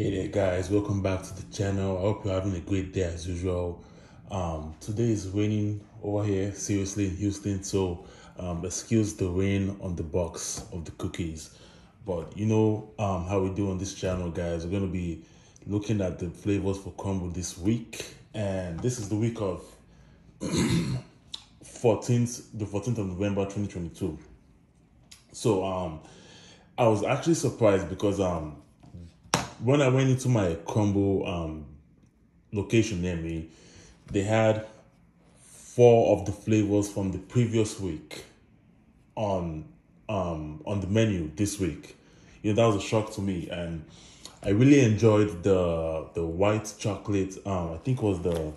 Hey there guys, welcome back to the channel. I hope you're having a great day as usual. Um, today is raining over here, seriously in Houston, so um, excuse the rain on the box of the cookies. But you know um, how we do on this channel guys, we're going to be looking at the flavors for Crumbl this week. And this is the week of 14th, the 14th of November 2022. So um, I was actually surprised because um, when I went into my Crumbl um, location near me, they had four of the flavors from the previous week on um, on the menu this week. You know that was a shock to me, and I really enjoyed the the white chocolate. Um, I think was the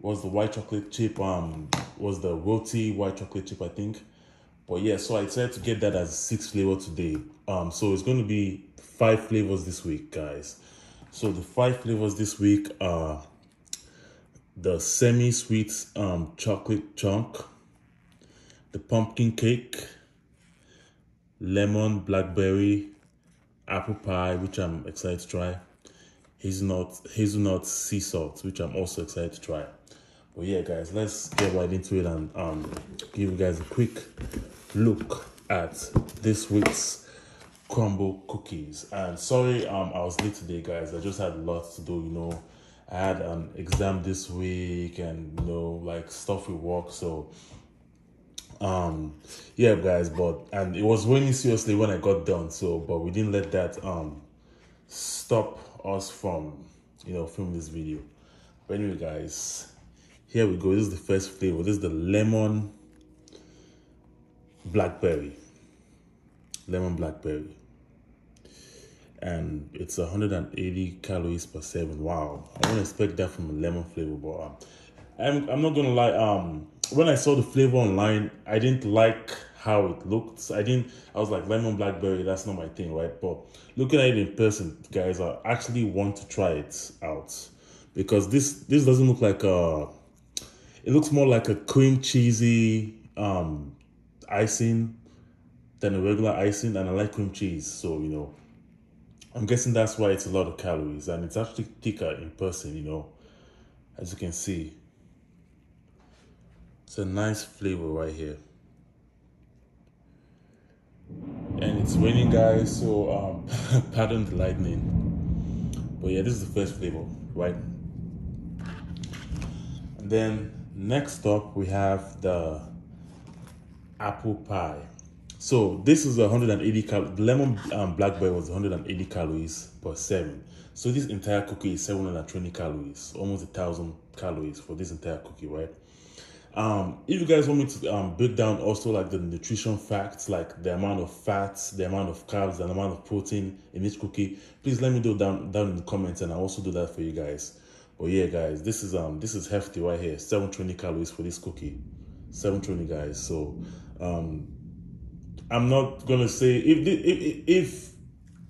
was the white chocolate chip. Um, was the roti white chocolate chip. I think. But yeah, so I decided to get that as six flavor today. Um, so it's going to be five flavors this week, guys. So the five flavors this week are the semi-sweet um, chocolate chunk, the pumpkin cake, lemon blackberry, apple pie, which I'm excited to try, hazelnut hazelnut sea salt, which I'm also excited to try. But yeah, guys, let's get right into it and um, give you guys a quick look at this week's Crumbl cookies. And sorry, um, I was late today, guys. I just had lots to do. You know, I had an exam this week, and you know, like stuff with work. So, um, yeah, guys. But and it was raining seriously when I got done. So, but we didn't let that um stop us from you know filming this video. But anyway, guys, here we go. This is the first flavor. This is the lemon blackberry lemon blackberry and it's 180 calories per serving. Wow, I wouldn't expect that from a lemon flavor, but um, I'm I'm not gonna lie. Um, when I saw the flavor online, I didn't like how it looked. I didn't. I was like lemon blackberry. That's not my thing, right? But looking at it in person, guys, I actually want to try it out because this this doesn't look like a. It looks more like a cream cheesy um icing than a regular icing, and I like cream cheese, so you know I'm guessing that's why it's a lot of calories and it's actually thicker in person, you know, as you can see. It's a nice flavor right here. And it's raining guys, so um, pardon the lightning. But yeah, this is the first flavor, right? And then next up we have the apple pie. So this is 180 calories. The lemon um, blackberry was 180 calories per serving. So this entire cookie is 720 calories, almost a thousand calories for this entire cookie, right? Um, if you guys want me to um, break down also like the nutrition facts, like the amount of fats, the amount of carbs, and the amount of protein in each cookie, please let me know down down in the comments, and I'll also do that for you guys. But yeah, guys, this is um this is hefty right here, 720 calories for this cookie, 720 guys. So um I'm not gonna say if if if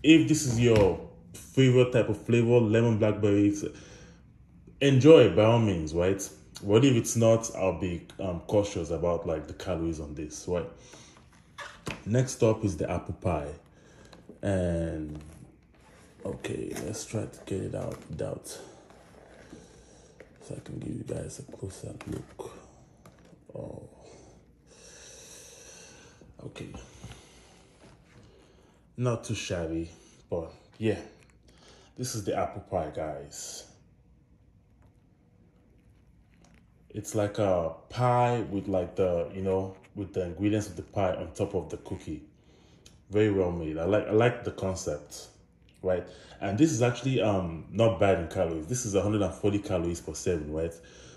if this is your favorite type of flavor, lemon blackberries, enjoy by all means, right? What if it's not? I'll be um, cautious about like the calories on this, right? Next up is the apple pie, and okay, let's try to get it out without, so I can give you guys a closer look. Oh. Okay. Not too shabby, but yeah. This is the apple pie, guys. It's like a pie with like the, you know, with the ingredients of the pie on top of the cookie. Very well made. I like I like the concept, right? And this is actually um not bad in calories. This is 140 calories per serving, right?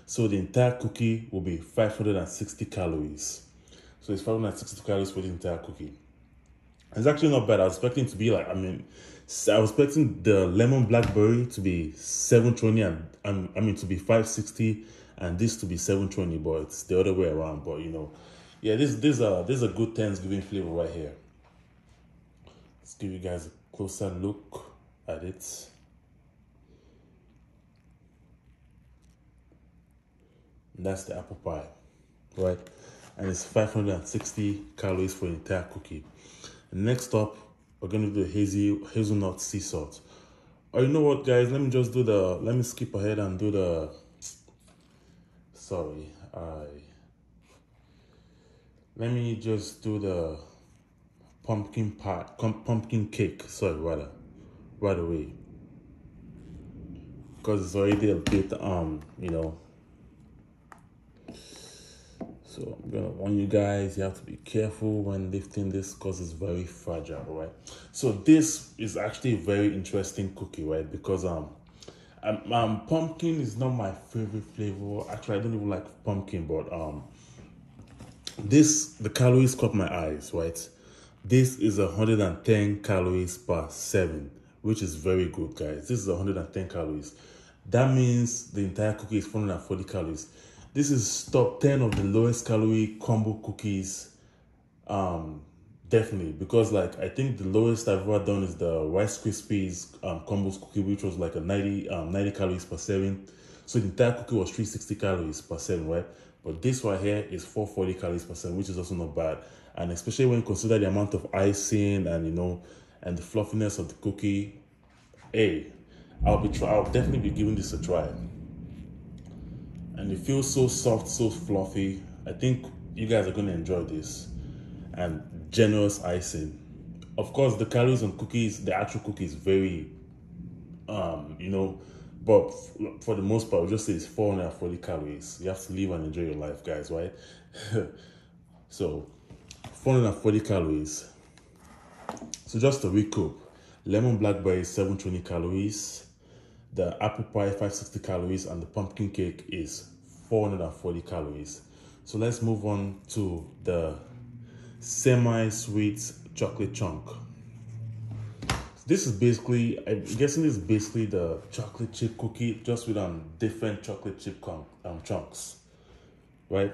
So the entire cookie will be 560 calories. So it's 560 calories for the entire cookie. It's actually not bad. I was expecting to be like, I mean, I was expecting the lemon blackberry to be 720 and, and I mean to be 560 and this to be 720, but it's the other way around. But you know, yeah, this this a this is a good Thanksgiving flavor right here. Let's give you guys a closer look at it. And that's the apple pie, right? and it's 560 calories for entire cookie. Next up, we're going to do hazy hazelnut sea salt. or you know what guys let me just do the let me skip ahead and do the sorry i let me just do the pumpkin pie pumpkin cake sorry rather right away because it's already a bit um you know so I'm gonna warn you guys, you have to be careful when lifting this because it's very fragile, right? So this is actually a very interesting cookie, right? Because um, um, um pumpkin is not my favorite flavor. Actually, I don't even like pumpkin, but um, this the calories caught my eyes, right? This is 110 calories per seven, which is very good, guys. This is 110 calories. That means the entire cookie is 440 calories this is top 10 of the lowest calorie Crumbl cookies. Um, definitely because like I think the lowest I've ever done is the Rice Krispies um, cookie, which was like a 90 um 90 calories per serving. So the entire cookie was 360 calories per serving, right? But this right here is 440 calories per serving, which is also not bad. And especially when you consider the amount of icing and you know and the fluffiness of the cookie, hey, I'll be try. I'll definitely be giving this a try and it feels so soft, so fluffy. I think you guys are going to enjoy this. And generous icing. Of course, the calories on cookies, the actual cookies, very, um, you know, but for the most part, I'll just say it's 440 calories. You have to live and enjoy your life, guys, right? so, 440 calories. So, just to recap lemon blackberry is 720 calories, the apple pie 560 calories and the pumpkin cake is 440 calories. So let's move on to the semi-sweet chocolate chunk. This is basically i'm guessing this is basically the chocolate chip cookie just with um different chocolate chip um, chunks right?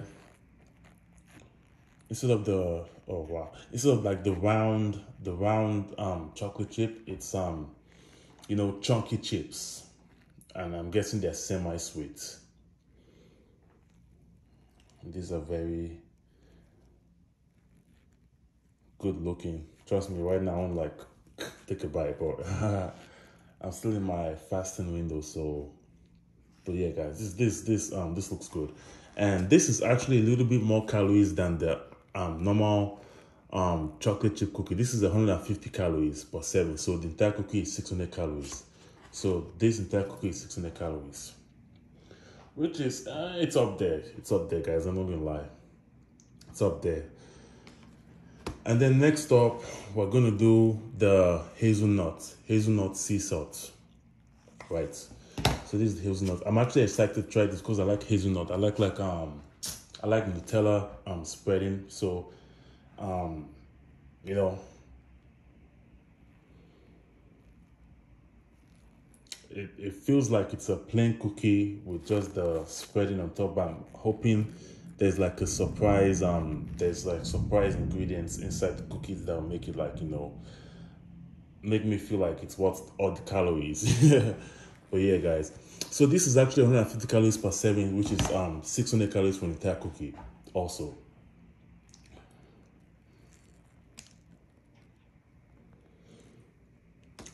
Instead of the oh wow. Instead of like the round the round um chocolate chip it's um you know chunky chips and I'm guessing they're semi-sweet. These are very good looking. Trust me, right now I'm like, take a bite, but I'm still in my fasting window, so but yeah guys, this this this um this looks good. And this is actually a little bit more calories than the um normal um chocolate chip cookie. This is 150 calories per serving. so the entire cookie is 600 calories. So this entire cookie is 600 calories, which is, uh, it's up there. It's up there, guys. I'm not gonna lie. It's up there. And then next up, we're gonna do the hazelnut, hazelnut sea salt, right? So this is hazelnut. I'm actually excited to try this because I like hazelnut. I like like um, I like Nutella um spreading. So, um, you know, it, it feels like it's a plain cookie with just the spreading on top. I'm hoping there's like a surprise, um, there's like surprise ingredients inside the cookies that will make it like, you know, make me feel like it's worth all the calories. but yeah, guys. So this is actually 150 calories per serving, which is um 600 calories for an entire cookie also.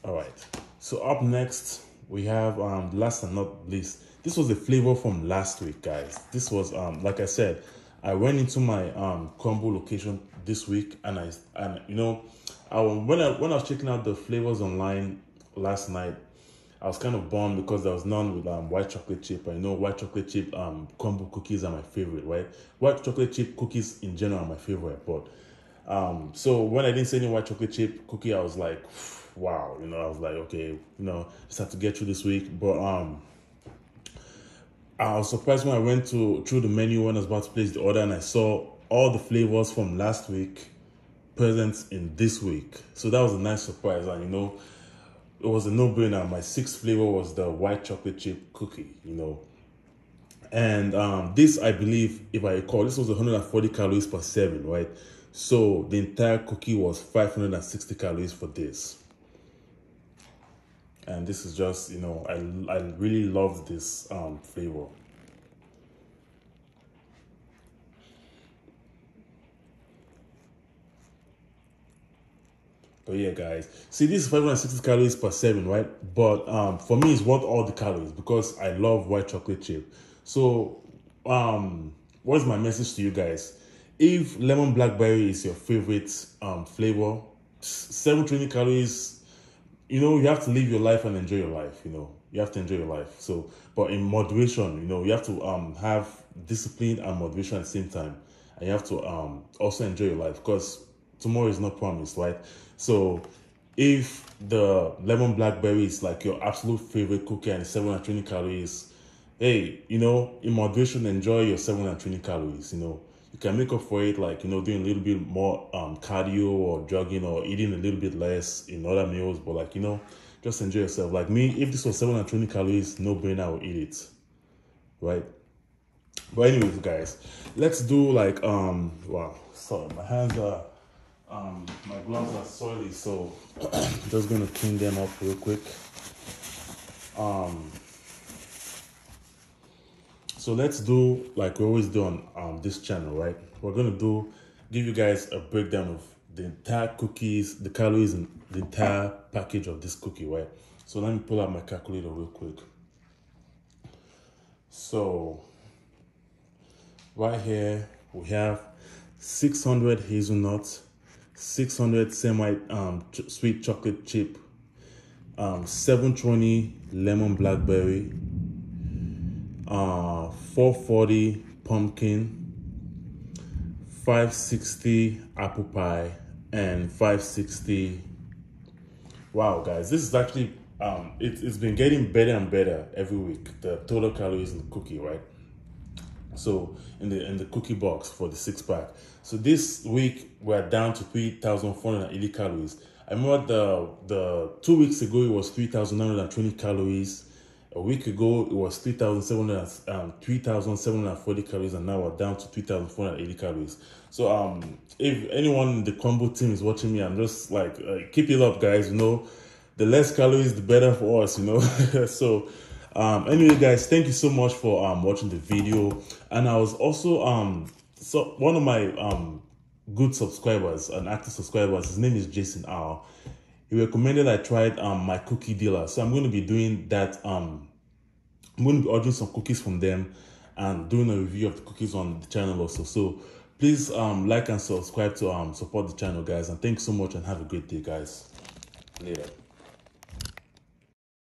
All right. So up next, we have um last and not least this was the flavor from last week guys. This was um like i said i went into my um Crumbl location this week and i and you know I, when i when i was checking out the flavors online last night i was kind of bummed because there was none with um white chocolate chip. I know white chocolate chip um Crumbl cookies are my favorite right? White chocolate chip cookies in general are my favorite but um so when i didn't see any white chocolate chip cookie i was like wow, you know, I was like, okay, you know, just have to get through this week. But um I was surprised when I went to through the menu when I was about to place the order and I saw all the flavors from last week present in this week. So that was a nice surprise. And you know, it was a no-brainer. My sixth flavor was the white chocolate chip cookie, you know. And um, this, I believe, if I recall, this was 140 calories per serving, right? So the entire cookie was 560 calories for this and this is just you know I, I really love this um, flavor But yeah, guys, see this is 560 calories per serving, right? But um, for me, it's worth all the calories because I love white chocolate chip. So, um, what's my message to you guys? If lemon blackberry is your favorite um, flavor, 720 calories, you know, you have to live your life and enjoy your life. You know, you have to enjoy your life. So, but in moderation, you know, you have to um have discipline and moderation at the same time, and you have to um also enjoy your life because tomorrow is not promised, right? So if the lemon blackberry is like your absolute favorite cookie and 720 calories, hey, you know, in moderation, enjoy your 720 calories, you know. You can make up for it like, you know, doing a little bit more um, cardio or jogging or eating a little bit less in other meals, but like, you know, just enjoy yourself. Like me, if this was 720 calories, no brainer, I would eat it, right? But anyways, guys, let's do like, um, wow, sorry, my hands are um, my gloves are soily, so just gonna clean them up real quick. Um, so let's do like we always do on um, this channel, right? We're gonna do give you guys a breakdown of the entire cookies, the calories, and the entire package of this cookie, right? So let me pull out my calculator real quick. So right here we have 600 hazelnuts 600 semi um, ch sweet chocolate chip, um, 720 lemon blackberry, uh, 440 pumpkin, 560 apple pie, and 560. Wow, guys, this is actually um, it, it's been getting better and better every week. The total calories in the cookie, right? So in the in the cookie box for the six pack. So this week we're down to three thousand four hundred eighty calories. I remember the the two weeks ago it was three thousand nine hundred twenty calories. A week ago it was 3,700 um, 3,740 calories and now we're down to 3,480 calories. So um if anyone in the Crumbl team is watching me, I'm just like uh, keep it up guys, you know. The less calories the better for us, you know. so um anyway guys thank you so much for um watching the video and i was also um so one of my um good subscribers an active subscribers his name is jason r he recommended i tried um my cookie dealer. So i'm going to be doing that um i'm going to be ordering some cookies from them and doing a review of the cookies on the channel also. So please um like and subscribe to um support the channel guys. And thanks so much and have a great day guys. Later